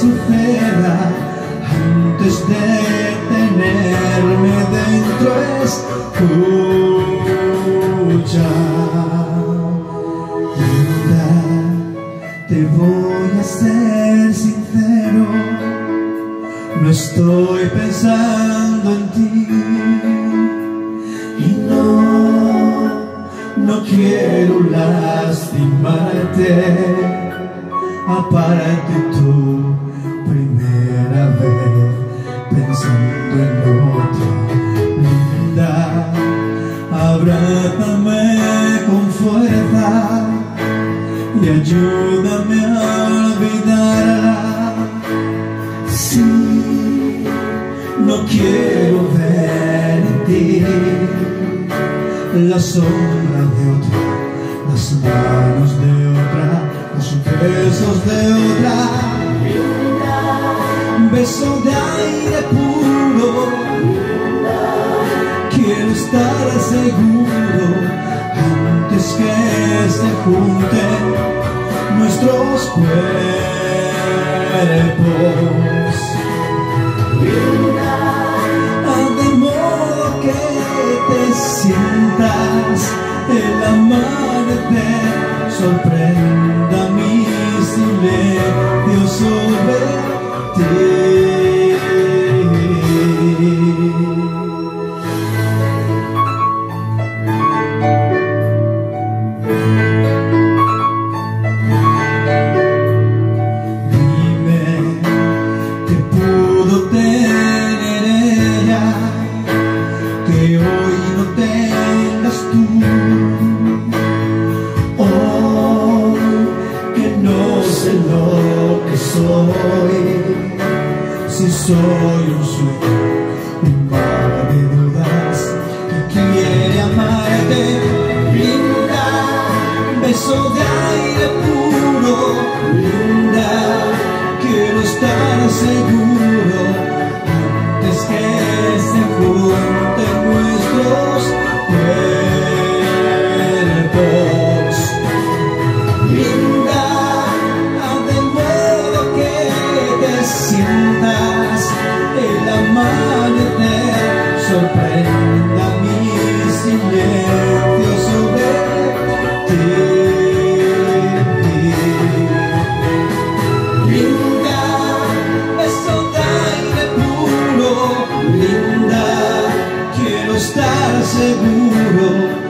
suceda, antes de tenerme dentro escucha. Linda, te voy a ser sincero, no estoy pensando en ti y no, no quiero lastimarte. Aparte tu abrázame con fuerza y ayúdame a olvidarla. Sí, no quiero ver en ti la sombra de otra, las manos de otra, los besos de otra. Beso de aire puro, estar seguro antes que se junten nuestros cuerpos. De modo que te sientas el amanecer sorprenda mi silencio si soy un sueño, un de dudas que quiere amarte, linda, beso de aire puro, linda, quiero estar seguro estar seguro.